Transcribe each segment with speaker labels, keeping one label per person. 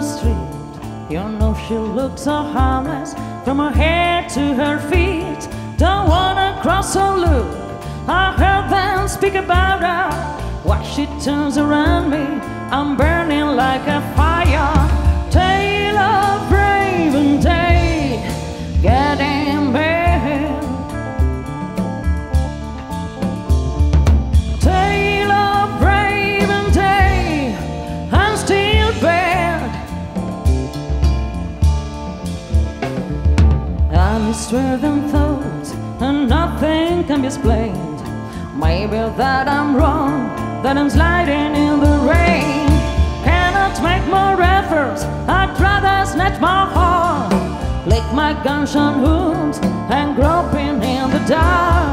Speaker 1: the street. You know she looks so harmless from her head to her feet. Don't wanna cross her look. I heard them speak about her. Why she turns around me, I'm burning like a fire. Explained. Maybe that I'm wrong, that I'm sliding in the rain. Cannot make more efforts, I'd rather snatch my heart, lick my gunshot wounds, and groping in the dark.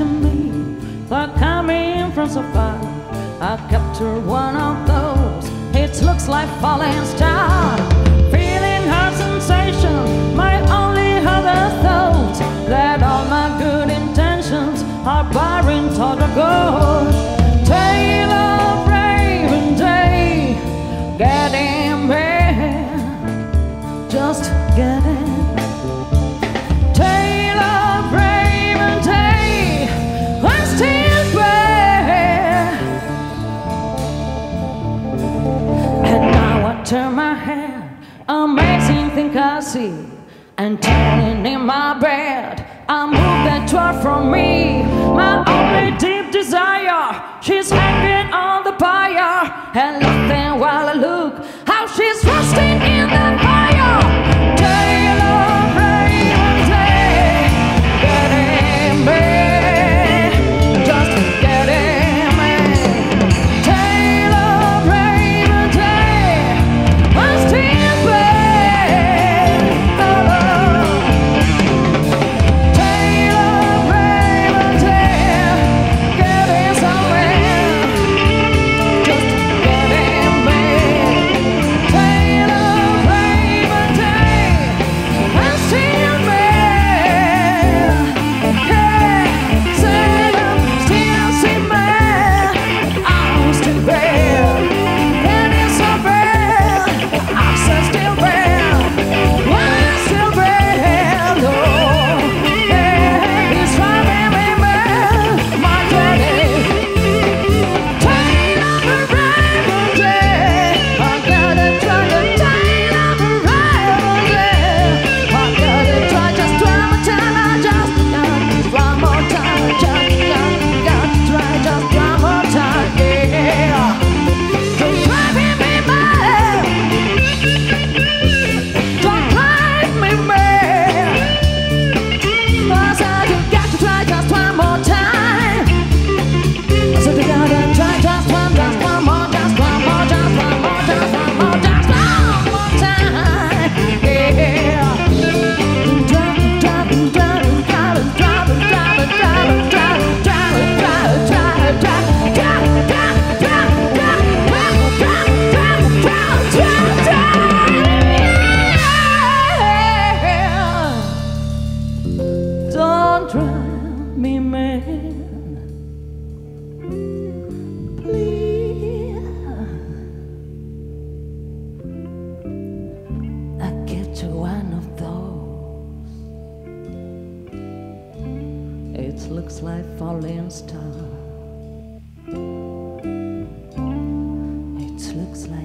Speaker 1: Are me, they're coming from so far. I captured one of those. It looks like falling star. See. And turning in my bed, I move that door from me. My only deep desire, she's hanging on the fire. And nothing while I look how she's rusting in the fire. Looks like falling star. It looks like.